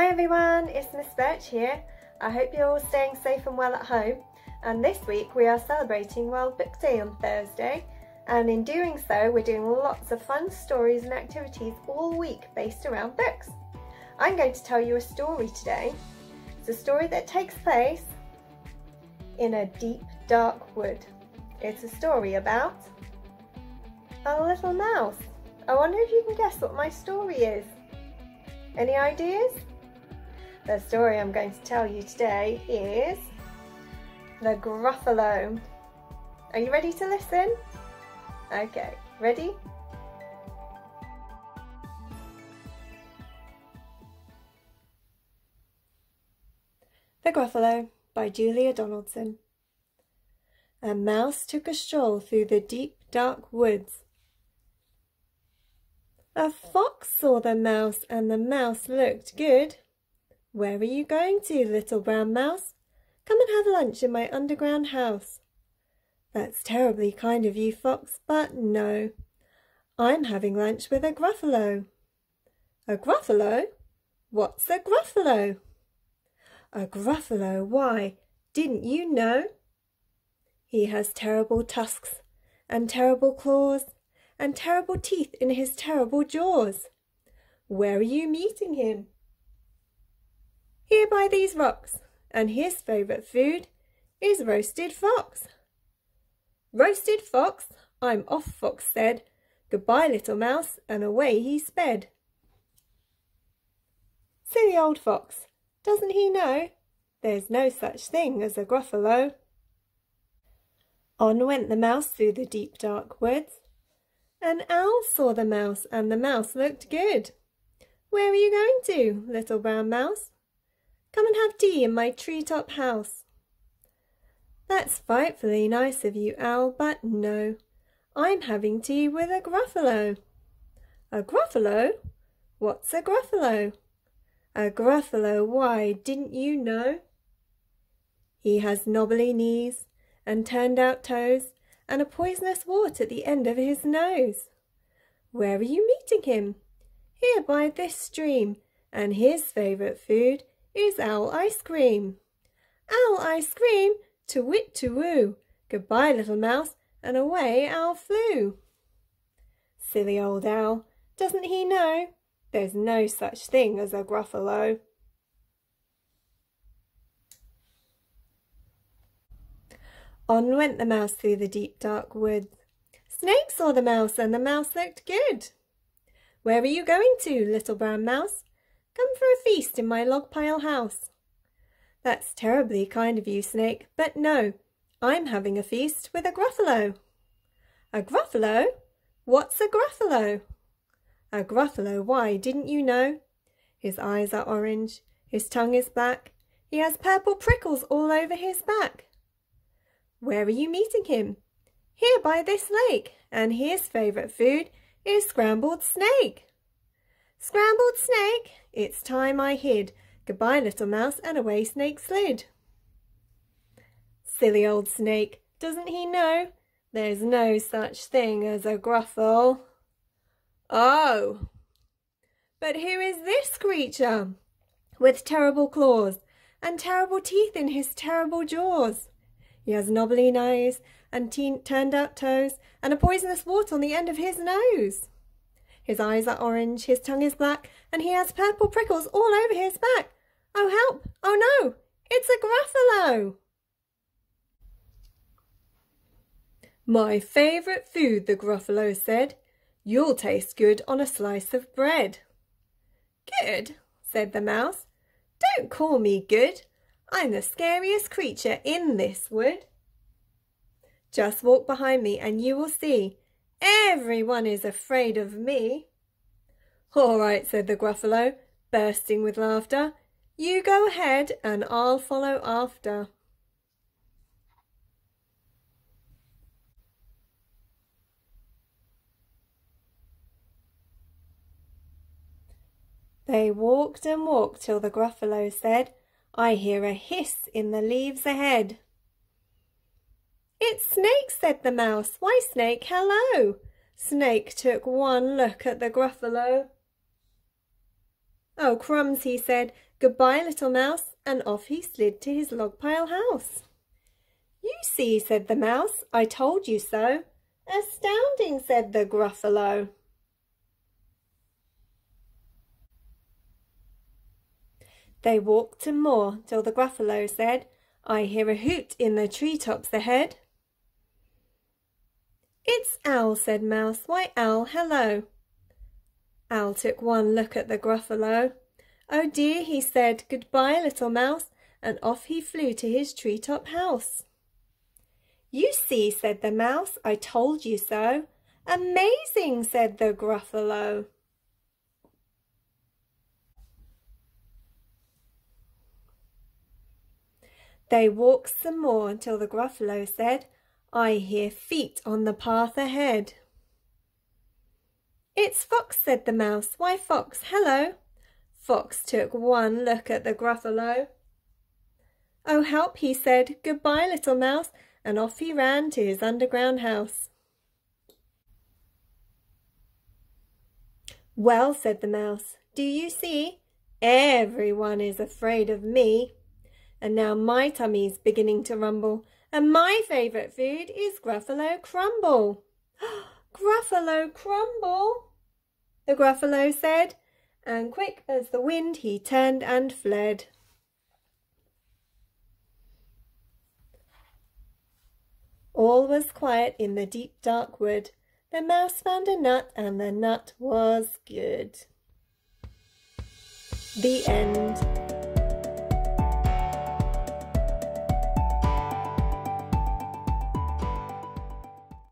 Hi everyone, it's Miss Birch here. I hope you're all staying safe and well at home. And this week we are celebrating World Book Day on Thursday. And in doing so, we're doing lots of fun stories and activities all week based around books. I'm going to tell you a story today. It's a story that takes place in a deep, dark wood. It's a story about a little mouse. I wonder if you can guess what my story is. Any ideas? The story I'm going to tell you today is The Gruffalo. Are you ready to listen? Okay, ready? The Gruffalo by Julia Donaldson. A mouse took a stroll through the deep dark woods. A fox saw the mouse and the mouse looked good. Where are you going to, little brown mouse? Come and have lunch in my underground house. That's terribly kind of you, Fox, but no. I'm having lunch with a Gruffalo. A Gruffalo? What's a Gruffalo? A Gruffalo, why, didn't you know? He has terrible tusks and terrible claws and terrible teeth in his terrible jaws. Where are you meeting him? Here by these rocks, and his favourite food is roasted fox. Roasted fox, I'm off, Fox said. Goodbye, little mouse, and away he sped. Silly old fox, doesn't he know there's no such thing as a Gruffalo? On went the mouse through the deep dark woods. An owl saw the mouse, and the mouse looked good. Where are you going to, little brown mouse? Come and have tea in my tree-top house. That's frightfully nice of you, Owl, but no. I'm having tea with a Gruffalo. A Gruffalo? What's a Gruffalo? A Gruffalo, why, didn't you know? He has knobbly knees and turned out toes and a poisonous wart at the end of his nose. Where are you meeting him? Here by this stream, and his favourite food is owl ice cream. Owl ice cream, to wit to woo. Goodbye, little mouse, and away owl flew. Silly old owl, doesn't he know there's no such thing as a Gruffalo? On went the mouse through the deep dark woods. Snake saw the mouse, and the mouse looked good. Where are you going to, little brown mouse? Come for a feast in my log pile house. That's terribly kind of you, Snake, but no, I'm having a feast with a Gruffalo. A Gruffalo? What's a Gruffalo? A Gruffalo, why, didn't you know? His eyes are orange, his tongue is black, he has purple prickles all over his back. Where are you meeting him? Here by this lake, and his favourite food is scrambled snake. Scrambled snake, it's time I hid. Goodbye, little mouse, and away snake slid. Silly old snake, doesn't he know there's no such thing as a Gruffalo? Oh, but who is this creature with terrible claws and terrible teeth in his terrible jaws? He has knobbly nose and turned out toes and a poisonous wart on the end of his nose. His eyes are orange, his tongue is black, and he has purple prickles all over his back. Oh, help! Oh, no! It's a Gruffalo! My favourite food, the Gruffalo said. You'll taste good on a slice of bread. Good, said the mouse. Don't call me good. I'm the scariest creature in this wood. Just walk behind me and you will see everyone is afraid of me. All right, said the Gruffalo, bursting with laughter. You go ahead and I'll follow after. They walked and walked till the Gruffalo said, I hear a hiss in the leaves ahead. It's Snake, said the mouse. Why, Snake, hello. Snake took one look at the Gruffalo. Oh, crumbs, he said, goodbye, little mouse, and off he slid to his log pile house. You see, said the mouse, I told you so. Astounding, said the Gruffalo. They walked some more till the Gruffalo said, I hear a hoot in the tree tops ahead. It's Owl, said Mouse. Why, Owl, hello. Owl took one look at the Gruffalo. Oh dear, he said, goodbye, little mouse, and off he flew to his tree-top house. You see, said the mouse, I told you so. Amazing, said the Gruffalo. They walked some more until the Gruffalo said, I hear feet on the path ahead. It's Fox, said the mouse. Why, Fox, hello. Fox took one look at the Gruffalo. Oh, help, he said. Goodbye, little mouse, and off he ran to his underground house. Well, said the mouse, do you see? Everyone is afraid of me. And now my tummy's beginning to rumble, and my favourite food is Gruffalo Crumble. Gruffalo Crumble, the Gruffalo said, and quick as the wind he turned and fled. All was quiet in the deep dark wood. The mouse found a nut, and the nut was good. The end.